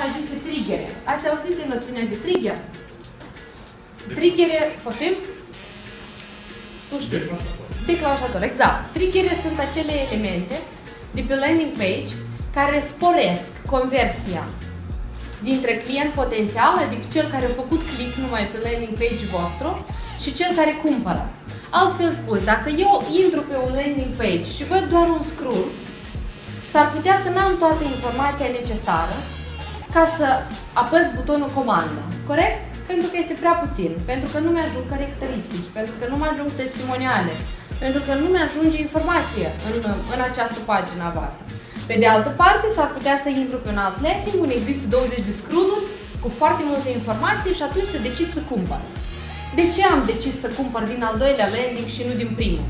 așa zise triggere. Ați auzit de noțiunea de trigger? Triggere, poftim? Nu știu. Declanșator, exact. Triggere sunt acele elemente de pe landing page care sporesc conversia dintre client potențial, adică cel care a făcut click numai pe landing page vostru și cel care cumpără. Altfel spus, dacă eu intru pe un landing page și văd doar un scroll, s-ar putea să n-am toată informația necesară ca să apăs butonul comandă. Corect? Pentru că este prea puțin, pentru că nu mi-ajung caracteristici, pentru că nu mi-ajung testimoniale, pentru că nu mi-ajunge informație în, în această pagină a voastră. Pe de altă parte, s-ar putea să intru pe un alt landing unde există 20 de scroll cu foarte multe informații și atunci să decid să cumpăr. De ce am decis să cumpăr din al doilea landing și nu din primul?